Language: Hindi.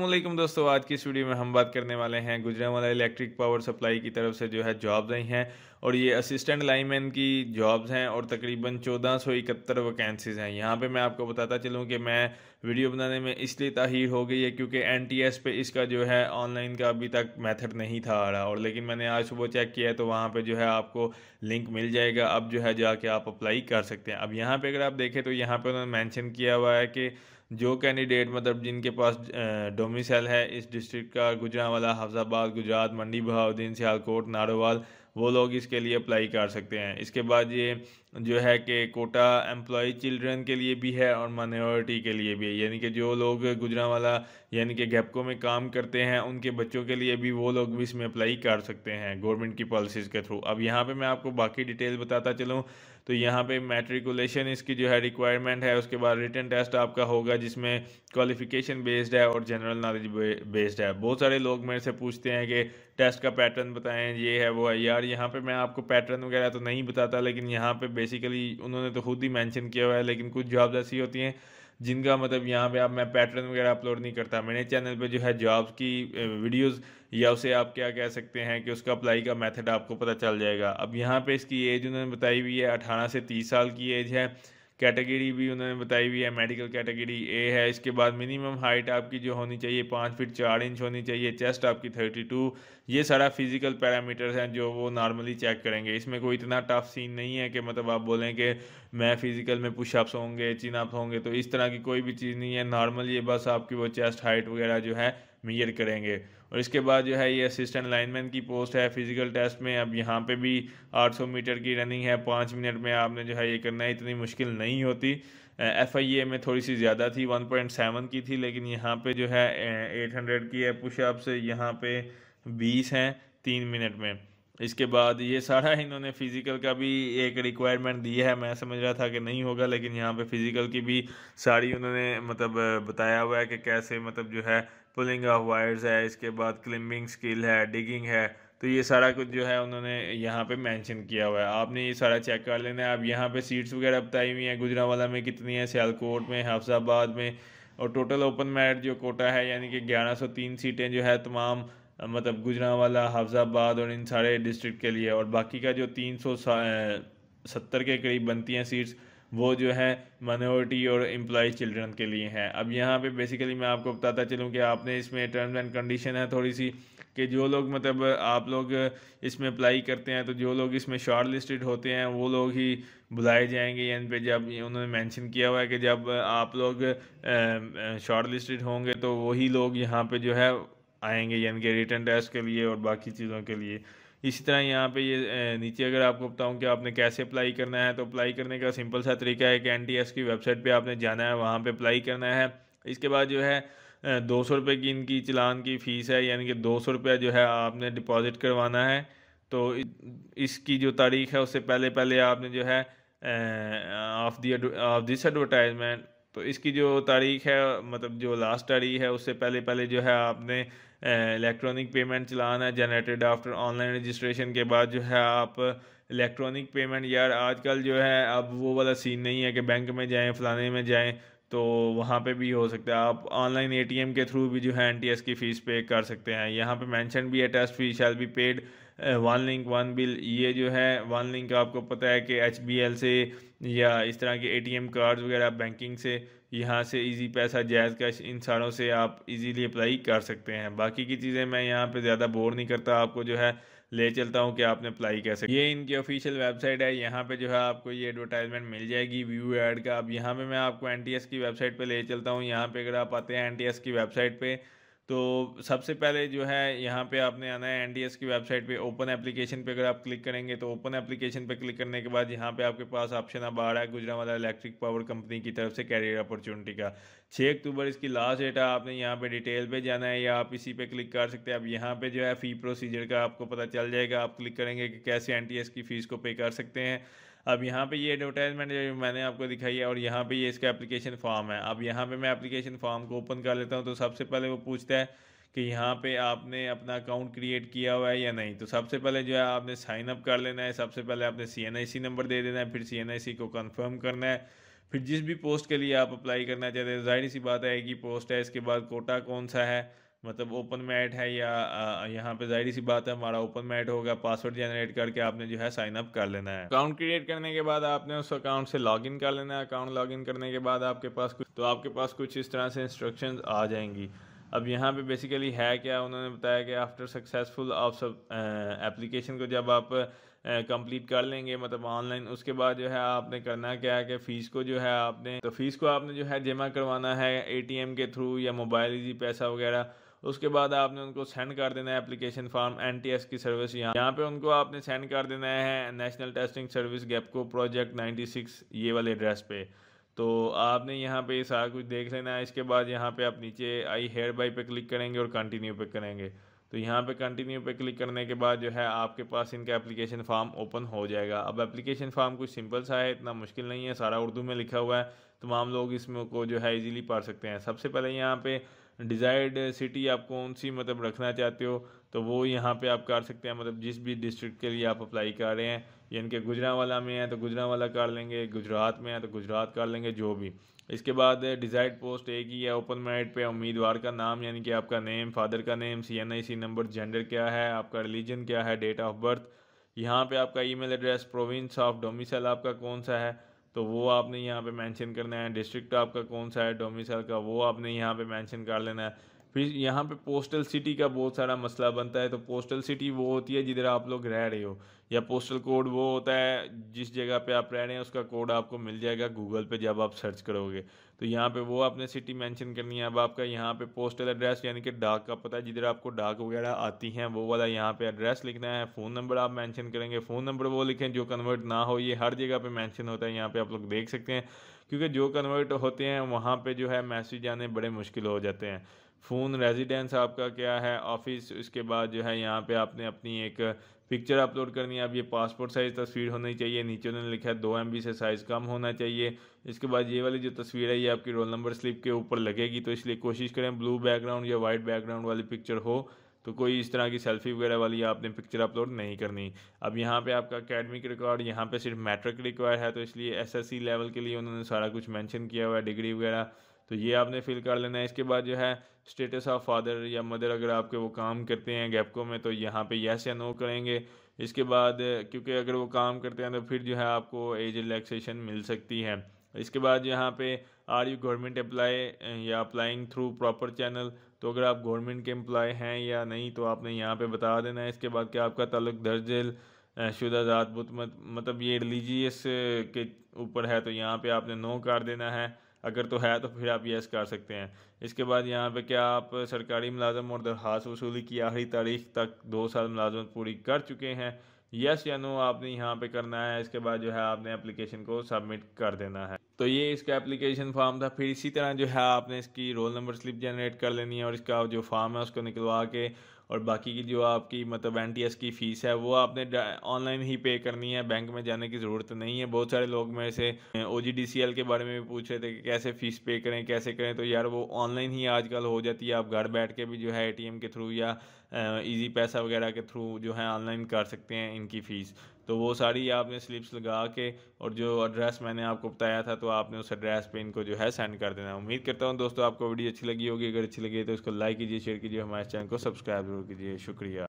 वालेकुम दोस्तों, आज की इस वीडियो में हम बात करने वाले हैं गुजरांवाला इलेक्ट्रिक पावर सप्लाई की तरफ़ से जो है जॉब्स आई हैं और ये असिस्टेंट लाइनमैन की जॉब्स हैं और तकरीबन चौदह सौ इकहत्तर वैकेंसीज़ हैं। यहाँ पे मैं आपको बताता चलूँ कि मैं वीडियो बनाने में इसलिए ताहीर हो गई है क्योंकि एन टी एस पे इसका जो है ऑनलाइन का अभी तक मेथड नहीं था आ रहा और लेकिन मैंने आज सुबह चेक किया है तो वहाँ पर जो है आपको लिंक मिल जाएगा। अब जो है जाके आप अप्लाई कर सकते हैं। अब यहाँ पर अगर आप देखें तो यहाँ पर उन्होंने मैंशन किया हुआ है कि जो कैंडिडेट मतलब जिनके पास डोमिसल है इस डिस्ट्रिक्ट का, गुजरावाला, हफ्जाबाद, गुजरात मंडी बहाउद्दीन सियालकोट, नारोवाल, वो लोग इसके लिए अप्लाई कर सकते हैं। इसके बाद ये जो है कि कोटा एम्प्लॉय चिल्ड्रन के लिए भी है और माइनॉरिटी के लिए भी है। यानी कि जो लोग गुजरावाला यानी कि गैपको में काम करते हैं, उनके बच्चों के लिए भी वो लोग भी इसमें अप्लाई कर सकते हैं गवर्नमेंट की पॉलिसीज़ के थ्रू अब यहाँ पे मैं आपको बाकी डिटेल बताता चलूँ तो यहाँ पे मैट्रिकुलेशन इसकी जो है रिक्वायरमेंट है, उसके बाद रिटर्न टेस्ट आपका होगा, जिसमें क्वालिफिकेशन बेस्ड है और जनरल नॉलेज बेस्ड है। बहुत सारे लोग मेरे से पूछते हैं कि टेस्ट का पैटर्न बताएँ, ये है, वो है। यार, यहाँ पे मैं आपको पैटर्न वगैरह तो नहीं बताता, लेकिन यहाँ पे बेसिकली उन्होंने तो खुद ही मेंशन किया हुआ है, लेकिन कुछ जॉब्स ऐसी होती हैं जिनका मतलब यहाँ पे आप, मैं पैटर्न वगैरह अपलोड नहीं करता। मेरे चैनल पे जो है जॉब्स की वीडियोस या उसे आप क्या कह सकते हैं कि उसका अप्लाई का मेथड आपको पता चल जाएगा। अब यहाँ पे इसकी एज उन्होंने बताई हुई है, अठारह से तीस साल की एज है। कैटेगरी भी उन्होंने बताई हुई है मेडिकल कैटेगरी ए है, इसके बाद मिनिमम हाइट आपकी जो होनी चाहिए, पाँच फीट चार इंच होनी चाहिए चेस्ट आपकी थर्टी टू ये सारा फ़िज़िकल पैरामीटर्स हैं जो वो नॉर्मली चेक करेंगे। इसमें कोई इतना टफ सीन नहीं है कि मतलब आप बोलें कि मैं फ़िज़िकल में पुशअप्स होंगे चिन अप्स होंगे तो इस तरह की कोई भी चीज़ नहीं है। नॉर्मल ये बस आपकी वो चेस्ट हाइट वगैरह जो है मेयर करेंगे। और इसके बाद जो है ये असिस्टेंट लाइनमैन की पोस्ट है फ़िज़िकल टेस्ट में। अब यहाँ पे भी 800 मीटर की रनिंग है। पाँच मिनट में आपने जो है ये करना है। इतनी मुश्किल नहीं होती। एफ़ आई ए में थोड़ी सी ज़्यादा थी 1.7 की थी, लेकिन यहाँ पे जो है 800 की है पुशअप्स। यहाँ पे 20 हैं तीन मिनट में। इसके बाद ये सारा इन्होंने फ़िज़िकल का भी एक रिक्वायरमेंट दिया है। मैं समझ रहा था कि नहीं होगा, लेकिन यहाँ पे फ़िज़िकल की भी सारी उन्होंने मतलब बताया हुआ है कि कैसे मतलब जो है पुलिंग ऑफ़ वायर्स है, इसके बाद क्लिम्बिंग स्किल है डिगिंग है तो ये सारा कुछ जो है उन्होंने यहाँ पे मेंशन किया हुआ है। आपने ये सारा चेक कर लेना है। आप यहाँ पे सीट्स वगैरह बताई हुई हैं, गुजरावाला में कितनी है, सियालकोट में, हाफजाबाद में, और टोटल ओपन मेरिट जो कोटा है, यानी कि 1103 सीटें जो है, तमाम मतलब गुजरावाला, हाफजाबाद और इन सारे डिस्ट्रिक्ट के लिए। और बाकी का जो तीन सौ सत्तर के करीब बनती हैं सीट्स वो जो है माइनॉरिटी और एम्प्लॉज चिल्ड्रन के लिए हैं। अब यहाँ पे बेसिकली मैं आपको बताता चलूँ कि आपने इसमें टर्म्स एंड कंडीशन है थोड़ी सी कि जो लोग मतलब आप लोग इसमें अप्लाई करते हैं तो जो लोग इसमें शॉर्ट लिस्टेड होते हैं, वो लोग ही बुलाए जाएँगे। यानी पे जब उन्होंने मेंशन किया हुआ है कि जब आप लोग शॉर्ट लिस्टेड होंगे तो वही लोग यहाँ पे जो है आएँगे यानी कि रिटर्न टेस्ट के लिए और बाकी चीज़ों के लिए। इसी तरह यहाँ पे ये नीचे अगर आपको बताऊँ कि आपने कैसे अप्लाई करना है तो अप्लाई करने का सिंपल सा तरीका है। कि एनटीएस की वेबसाइट पे आपने जाना है, वहाँ पे अप्लाई करना है। इसके बाद जो है दो सौ रुपये की इनकी चलान की फ़ीस है, यानी कि दो सौ रुपया जो है आपने डिपॉज़िट करवाना है। तो इसकी जो तारीख है, उससे पहले पहले आपने जो है of the of this advertisement तो इसकी जो तारीख है मतलब जो लास्ट तारीख है, उससे पहले पहले जो है आपने इलेक्ट्रॉनिक पेमेंट चलाना है जनरेटेड आफ्टर ऑनलाइन रजिस्ट्रेशन के बाद जो है आप इलेक्ट्रॉनिक पेमेंट, यार आजकल जो है अब वो वाला सीन नहीं है कि बैंक में जाएँ, फलाने में जाएँ तो वहाँ पे भी हो सकता है। आप ऑनलाइन एटीएम के थ्रू भी जो है एनटीएस की फ़ीस पे कर सकते हैं। यहाँ पे मेंशन भी है test fee shall be paid one link one bill ये जो है वन लिंक आपको पता है कि एचबीएल से या इस तरह के एटीएम कार्ड्स वगैरह बैंकिंग से यहाँ से इजी पैसा जायज़ कैश इन सारों से आप इजीली अप्लाई कर सकते हैं। बाकी की चीज़ें मैं यहाँ पे ज़्यादा बोर नहीं करता, आपको जो है ले चलता हूँ कि आपने अप्लाई कैसे ये इनकी ऑफिशियल वेबसाइट है, यहाँ पे जो है आपको ये एडवर्टाइजमेंट मिल जाएगी व्यू एड का। अब यहाँ पे मैं आपको एनटीएस की वेबसाइट पर ले चलता हूँ। यहाँ पर अगर आप आते हैं एनटीएस की वेबसाइट पे तो सबसे पहले जो है, यहाँ पे आपने आना है एन की वेबसाइट पे ओपन एप्लीकेशन पे अगर आप क्लिक करेंगे तो ओपन एप्लीकेशन पे क्लिक करने के बाद यहाँ पे आपके पास ऑप्शन अब आ रहा है गुजरावाला इलेक्ट्रिक पावर कंपनी की तरफ़ से कैरियर अपॉर्चुनिटी का। छः अक्टूबर इसकी लास्ट डेट है, आपने यहाँ पे डिटेल पे जाना है या आप इसी पे क्लिक कर सकते हैं। अब यहाँ पे जो है फ़ी प्रोसीजर का आपको पता चल जाएगा, आप क्लिक करेंगे कि कैसे एनटीएस की फ़ीस को पे कर सकते हैं। अब यहाँ पे ये एडवर्टाइजमेंट जो मैंने आपको दिखाई है और यहाँ पे ये इसका एप्लीकेशन फॉर्म है। अब यहाँ पे मैं एप्लीकेशन फॉर्म को ओपन कर लेता हूँ तो सबसे पहले वो पूछता है कि यहाँ पे आपने अपना अकाउंट क्रिएट किया हुआ है या नहीं? तो सबसे पहले जो है आपने साइन अप कर लेना है, सबसे पहले आपने सीएनआईसी नंबर दे देना है, फिर सीएनआईसी को कन्फर्म करना है, फिर जिस भी पोस्ट के लिए आप अप्लाई करना चाहते हैं, ज़ाहिर सी बात है कि पोस्ट है, इसके बाद कोटा कौन सा है? मतलब ओपन मैट है या यहाँ पे ज़ाहिर सी बात है हमारा ओपन मैट होगा पासवर्ड जनरेट करके आपने जो है साइन अप कर लेना है। अकाउंट क्रिएट करने के बाद आपने उस अकाउंट से लॉगिन कर लेना है। अकाउंट लॉगिन करने के बाद आपके पास कुछ तो आपके पास कुछ इस तरह से इंस्ट्रक्शन आ जाएँगी। अब यहाँ पे बेसिकली है क्या? उन्होंने बताया कि आफ्टर सक्सेसफुल आप सब एप्लीकेशन को जब आप कंप्लीट कर लेंगे मतलब ऑनलाइन उसके बाद जो है आपने करना क्या है कि फ़ीस को जो है आपने तो फ़ीस को आपने जो है जमा करवाना है एटीएम के थ्रू या मोबाइल इजी पैसा वगैरह। उसके बाद आपने उनको सेंड कर देना है एप्लीकेशन फॉर्म एनटीएस की सर्विस यहाँ। यहाँ पे उनको आपने सेंड कर देना है नेशनल टेस्टिंग सर्विस गैपको प्रोजेक्ट 96 ये वाले एड्रेस पे। तो आपने यहाँ पे सारा कुछ देख लेना है। इसके बाद यहाँ पे आप नीचे आई हेयर बाई पे क्लिक करेंगे और कंटिन्यू पे करेंगे। तो यहाँ पे कंटिन्यू पे क्लिक करने के बाद जो है आपके पास इनका एप्लीकेशन फॉर्म ओपन हो जाएगा। अब एप्लीकेशन फॉर्म कुछ सिंपल सा है, इतना मुश्किल नहीं है। सारा उर्दू में लिखा हुआ है। तमाम लोग इसमें को जो है इजीली पढ़ सकते हैं। सबसे पहले यहाँ पे डिज़ायर्ड सिटी आप कौन सी मतलब रखना चाहते हो तो वो यहाँ पे आप कर सकते हैं। मतलब जिस भी डिस्ट्रिक्ट के लिए आप अप्लाई कर रहे हैं यानी कि गुजरावाला में है तो गुजरावाला कर लेंगे, गुजरात में है तो गुजरात कर लेंगे, जो भी। इसके बाद डिज़ायर्ड पोस्ट एक ही है ओपन मेरिट पे उम्मीदवार का नाम, यानी कि आपका नेम फादर का name C N I C number gender क्या है, आपका रिलीजन क्या है डेट ऑफ़ बर्थ यहाँ पे आपका email address province of domicile आपका कौन सा है तो वो आपने यहाँ पे मेंशन करना है। डिस्ट्रिक्ट आपका कौन सा है? डोमिसाइल का वो आपने यहाँ पे मेंशन कर लेना है। फिर यहाँ पे पोस्टल सिटी का बहुत सारा मसला बनता है तो पोस्टल सिटी वो होती है जिधर आप लोग रह रहे हो, या पोस्टल कोड वो होता है जिस जगह पे आप रह रहे हैं, उसका कोड आपको मिल जाएगा गूगल पे जब आप सर्च करोगे। तो यहाँ पे वो आपने सिटी मेंशन करनी है, अब आपका यहाँ पे पोस्टल एड्रेस यानी कि डाक का पता जिधर आपको डाक वगैरह आती हैं, वो वाला यहाँ पे एड्रेस लिखना है फ़ोन नंबर आप मेंशन करेंगे फ़ोन नंबर वो लिखें जो कन्वर्ट ना हो, ये हर जगह पे मेंशन होता है, यहाँ पे आप लोग देख सकते हैं, क्योंकि जो कन्वर्ट होते हैं, वहाँ पे जो है मैसेज आने बड़े मुश्किल हो जाते हैं। फ़ोन रेजिडेंस आपका क्या है, ऑफ़िस उसके बाद जो है यहाँ पे आपने अपनी एक पिक्चर अपलोड करनी है। अब ये पासपोर्ट साइज़ तस्वीर होनी चाहिए, नीचे उन्होंने लिखा है दो एमबी से साइज़ कम होना चाहिए। इसके बाद ये वाली जो तस्वीर है, ये आपकी रोल नंबर स्लिप के ऊपर लगेगी तो इसलिए कोशिश करें ब्लू बैकग्राउंड या वाइट बैकग्राउंड वाली पिक्चर हो। तो कोई इस तरह की सेल्फी वगैरह वाली आपने पिक्चर अपलोड नहीं करनी। अब यहाँ पे आपका अकेडमिक रिकॉर्ड यहाँ पे सिर्फ़ मैट्रिक रिक्वायर है तो इसलिए एसएससी लेवल के लिए उन्होंने सारा कुछ मेंशन किया हुआ है डिग्री वगैरह। तो ये आपने फिल कर लेना है। इसके बाद जो है स्टेटस ऑफ़ फादर या मदर अगर आपके वो काम करते हैं गैपको में तो यहाँ पे यस या नो करेंगे। इसके बाद, क्योंकि अगर वो काम करते हैं तो फिर जो है आपको एज रिलैक्सेशन मिल सकती है। इसके बाद यहाँ पे आर यू गवर्नमेंट अप्लाई या अप्लाइंग थ्रू प्रॉपर चैनल तो अगर आप गवर्नमेंट के एम्प्लॉय हैं या नहीं तो आपने यहाँ पे बता देना है। इसके बाद क्या आपका तल्लुक दर्ज शुदा ज़ात मतलब ये रिलीजियस के ऊपर है तो यहाँ पे आपने नो कर देना है। अगर तो है तो फिर आप यस कर सकते हैं। इसके बाद यहाँ पे क्या आप सरकारी मुलाजम और दरख्वास्त वसूली की आखिरी तारीख तक दो साल मुलाजमत पूरी कर चुके हैं? यस या नो आपने यहाँ पे करना है। इसके बाद जो है, आपने एप्लीकेशन को सबमिट कर देना है। तो ये इसका एप्लीकेशन फॉर्म था। फिर इसी तरह जो है आपने इसकी रोल नंबर स्लिप जनरेट कर लेनी है और इसका जो फॉर्म है उसको निकलवा के और बाकी की जो आपकी मतलब एन की फ़ीस है, वो आपने ऑनलाइन ही पे करनी है। बैंक में जाने की ज़रूरत नहीं है। बहुत सारे लोग मेरे से OGDCL के बारे में भी पूछ रहे थे कि कैसे फ़ीस पे करें, कैसे करें। तो यार वो ऑनलाइन ही आजकल हो जाती है। आप घर बैठ के भी जो है एटीएम के थ्रू या ईजी पैसा वगैरह के थ्रू जो है ऑनलाइन कर सकते हैं इनकी फ़ीस तो वो सारी आपने स्लिप्स लगा के और जो एड्रेस मैंने आपको बताया था तो आपने उस एड्रेस पे इनको जो है सेंड कर देना। उम्मीद करता हूँ दोस्तों आपको वीडियो अच्छी लगी होगी। अगर अच्छी लगी तो इसको लाइक कीजिए शेयर कीजिए, हमारे चैनल को सब्सक्राइब शुक्रिया